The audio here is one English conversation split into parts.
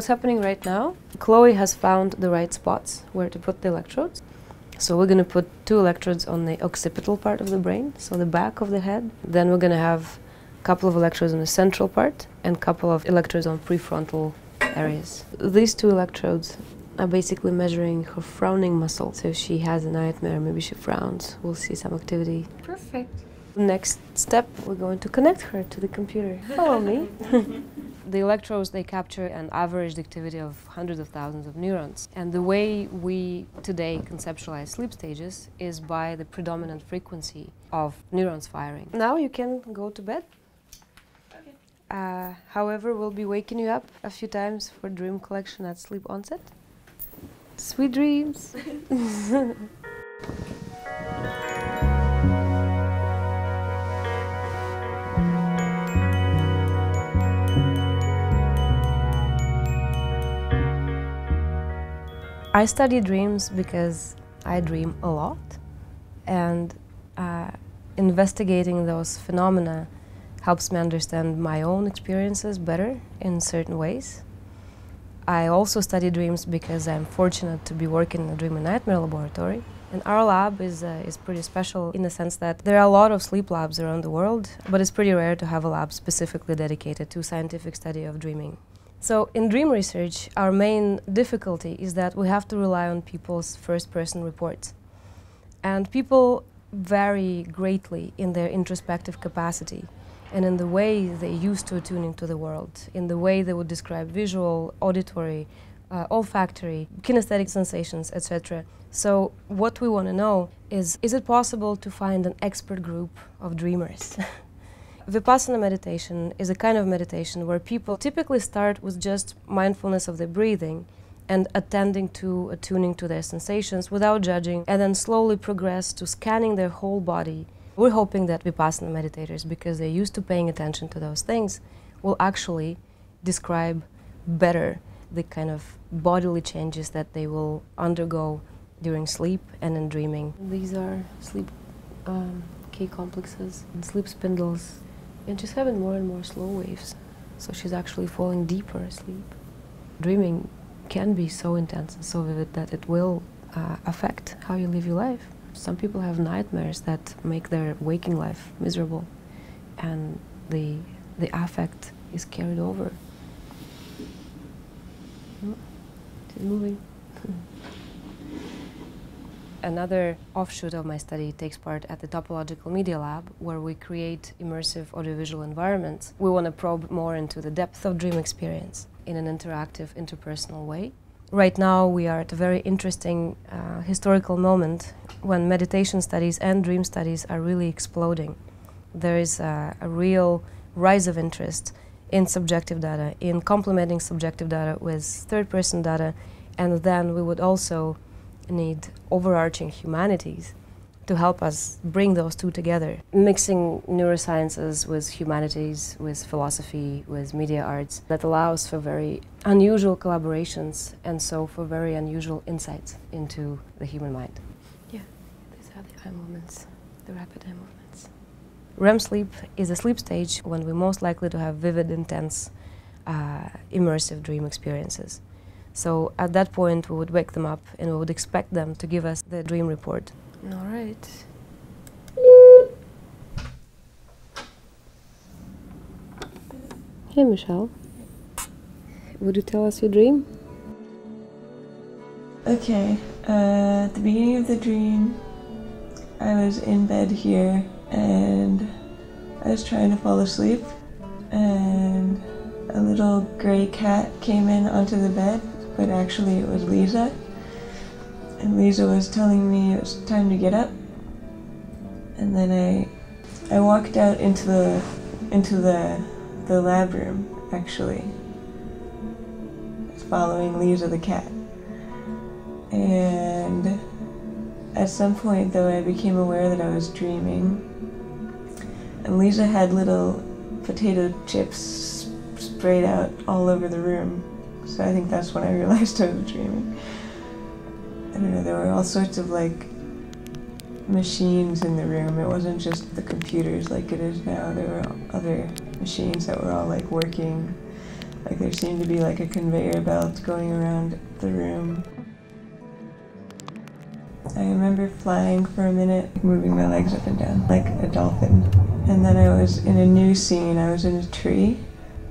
what's happening right now, Chloe has found the right spots where to put the electrodes. So we're going to put two electrodes on the occipital part of the brain, so the back of the head. Then we're going to have a couple of electrodes on the central part and a couple of electrodes on prefrontal areas. These two electrodes are basically measuring her frowning muscle. So if she has a nightmare, maybe she frowns, we'll see some activity. Perfect. Next step, we're going to connect her to the computer. Follow me. the electrodes, they capture an average activity of hundreds of thousands of neurons. And the way we today conceptualize sleep stages is by the predominant frequency of neurons firing. Now you can go to bed. Okay. Uh, however, we'll be waking you up a few times for dream collection at sleep onset. Sweet dreams! I study dreams because I dream a lot, and uh, investigating those phenomena helps me understand my own experiences better in certain ways. I also study dreams because I'm fortunate to be working in a dream and nightmare laboratory. And our lab is, uh, is pretty special in the sense that there are a lot of sleep labs around the world, but it's pretty rare to have a lab specifically dedicated to scientific study of dreaming. So in dream research, our main difficulty is that we have to rely on people's first-person reports. And people vary greatly in their introspective capacity and in the way they used to attune into the world, in the way they would describe visual, auditory, uh, olfactory, kinesthetic sensations, etc. So what we want to know is, is it possible to find an expert group of dreamers? Vipassana meditation is a kind of meditation where people typically start with just mindfulness of their breathing and attending to attuning to their sensations without judging, and then slowly progress to scanning their whole body. We're hoping that Vipassana meditators, because they're used to paying attention to those things, will actually describe better the kind of bodily changes that they will undergo during sleep and in dreaming. These are sleep um, K complexes and sleep spindles and she's having more and more slow waves. So she's actually falling deeper asleep. Dreaming can be so intense and so vivid that it will uh, affect how you live your life. Some people have nightmares that make their waking life miserable, and the, the affect is carried over. Oh, she's moving. Another offshoot of my study takes part at the Topological Media Lab, where we create immersive audiovisual environments. We want to probe more into the depth of dream experience in an interactive, interpersonal way. Right now, we are at a very interesting uh, historical moment when meditation studies and dream studies are really exploding. There is a, a real rise of interest in subjective data, in complementing subjective data with third person data, and then we would also need overarching humanities to help us bring those two together. Mixing neurosciences with humanities, with philosophy, with media arts, that allows for very unusual collaborations and so for very unusual insights into the human mind. Yeah, these are the eye movements, the rapid eye movements. REM sleep is a sleep stage when we're most likely to have vivid, intense, uh, immersive dream experiences. So at that point, we would wake them up and we would expect them to give us the dream report. All right. Hey, Michelle. Would you tell us your dream? Okay, uh, at the beginning of the dream, I was in bed here and I was trying to fall asleep, and a little gray cat came in onto the bed but actually it was Lisa. And Lisa was telling me it was time to get up. And then I I walked out into the into the the lab room actually. Following Lisa the cat. And at some point though I became aware that I was dreaming. And Lisa had little potato chips sprayed out all over the room so I think that's when I realized I was dreaming. I don't know, there were all sorts of like machines in the room. It wasn't just the computers like it is now. There were other machines that were all like working Like there seemed to be like a conveyor belt going around the room. I remember flying for a minute, moving my legs up and down like a dolphin. And then I was in a new scene. I was in a tree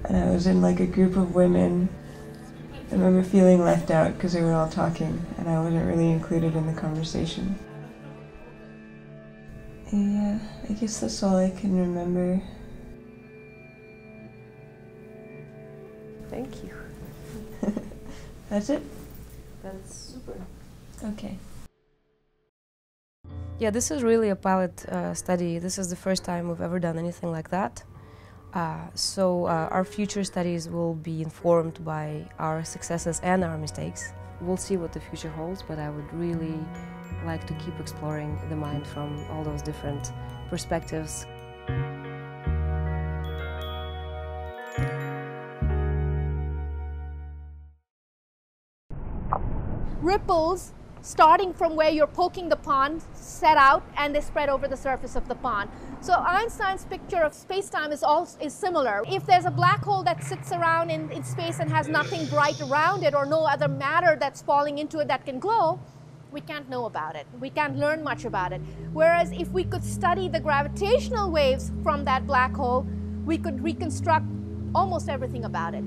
and I was in like a group of women. I remember feeling left out because they were all talking and I wasn't really included in the conversation. Yeah, I guess that's all I can remember. Thank you. That's it? That's super. Okay. Yeah, this is really a pilot uh, study. This is the first time we've ever done anything like that. Uh, so uh, our future studies will be informed by our successes and our mistakes. We'll see what the future holds, but I would really like to keep exploring the mind from all those different perspectives. ripples starting from where you're poking the pond set out and they spread over the surface of the pond. So Einstein's picture of space-time is, all, is similar. If there's a black hole that sits around in, in space and has nothing bright around it or no other matter that's falling into it that can glow, we can't know about it. We can't learn much about it. Whereas if we could study the gravitational waves from that black hole, we could reconstruct almost everything about it.